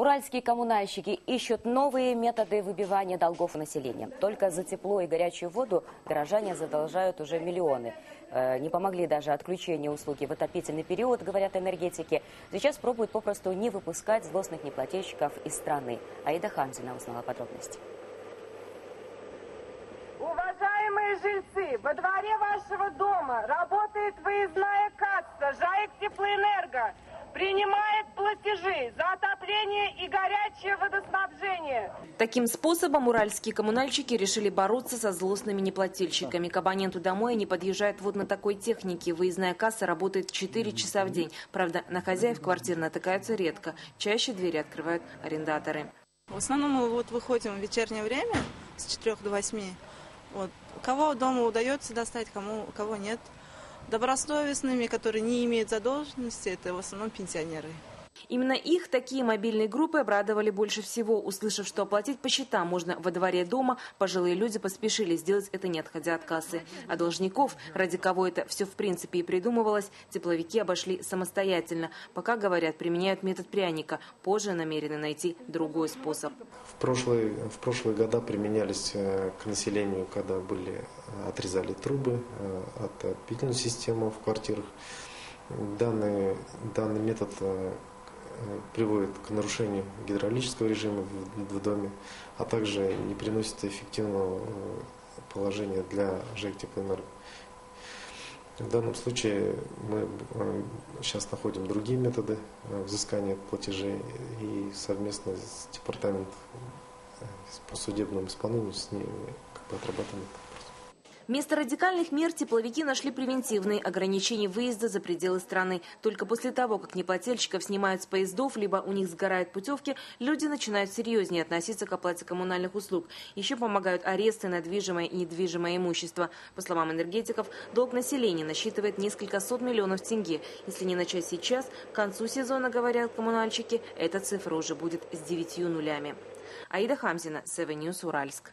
Уральские коммунальщики ищут новые методы выбивания долгов у населения. Только за тепло и горячую воду горожане задолжают уже миллионы. Э, Не помогли даже отключение услуги в отопительный период, говорят энергетики. Сейчас пробуют попросту не выпускать злостных неплательщиков из страны. Аида Хамзина узнала подробности. Уважаемые жильцы, во дворе вашего дома работает выездная касса ЖАЭК Теплоэнерго. Принимает платежи за отопление и горячее водоснабжение. Таким способом уральские коммунальщики решили бороться со злостными неплательщиками. К абоненту домой не подъезжает вот на такой технике. Выездная касса работает 4 часа в день. Правда, на хозяев квартир натыкаются редко. Чаще двери открывают арендаторы. В основном мы вот выходим в вечернее время с 4 до 8. Вот. Кого дома удается достать, кому, кого нет. Добросовестными, которые не имеют задолженности, это в основном пенсионеры. Именно их такие мобильные группы обрадовали больше всего. Услышав, что оплатить по счетам можно во дворе дома, пожилые люди поспешили сделать это, не отходя от кассы. А должников, ради кого это все в принципе и придумывалось, тепловики обошли самостоятельно. Пока, говорят, применяют метод пряника. Позже намерены найти другой способ. В прошлые, в прошлые года применялись э, к населению, когда были, э, отрезали трубы э, от отопительной системы в квартирах. Данный, данный метод приводит к нарушению гидравлического режима в, доме, а также не приносит эффективного э, положения для ЖЭК Теплоэнерго. В данном случае мы э, сейчас находим другие методы э, взыскания платежей и совместно с департаментом э, по судебному исполнению с ними как бы отрабатываем вопрос. Вместо радикальных мер тепловики нашли превентивные ограничения выезда за пределы страны. Только после того, как неплательщиков снимают с поездов, либо у них сгорают путевки, люди начинают серьезнее относиться к оплате коммунальных услуг. Еще помогают аресты на движимое и недвижимое имущество. По словам энергетиков, долг населения насчитывает несколько сот миллионов тенге. Если не начать сейчас, к концу сезона, говорят коммунальщики, эта цифра уже будет с девятью нулями. Аида Хамзина, Севен Ньюс, Уральск.